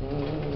Mm.